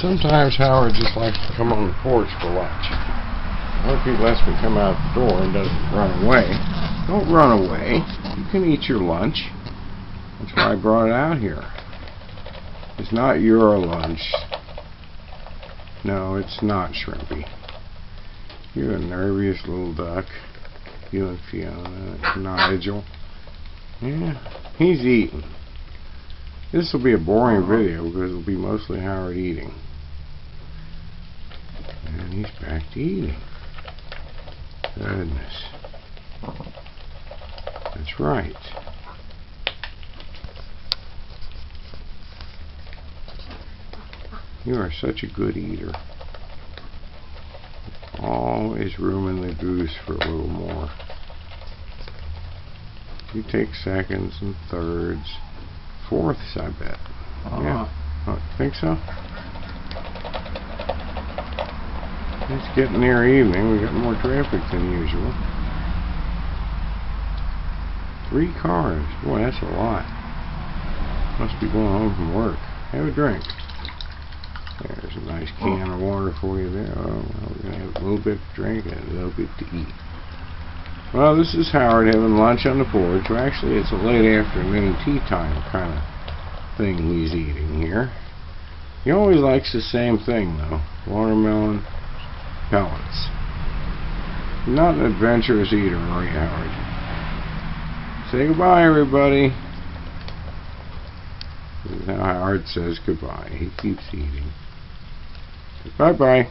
Sometimes Howard just likes to come on the porch for lunch. I hope he lets me come out the door and doesn't run away. Don't run away. You can eat your lunch. That's why I brought it out here. It's not your lunch. No, it's not, Shrimpy. You're a nervous little duck. You and Fiona, Nigel. Yeah, he's eating. This will be a boring video because it'll be mostly Howard eating. And he's back to eating. Goodness. That's right. You are such a good eater. Always room in the goose for a little more. You take seconds and thirds. Fourths, I bet. Yeah. Oh, think so? It's getting near evening. We got more traffic than usual. Three cars. Boy, that's a lot. Must be going home from work. Have a drink. There's a nice can oh. of water for you there. Oh, well, we're going to have a little bit to drink and a little bit to eat. Well, this is Howard having lunch on the porch. Well, actually, it's a late afternoon tea time kind of thing he's eating here. He always likes the same thing, though. Watermelon pellets. Not an adventurous eater, are you, Howard? Say goodbye, everybody. This is how Howard says goodbye. He keeps eating. Bye-bye.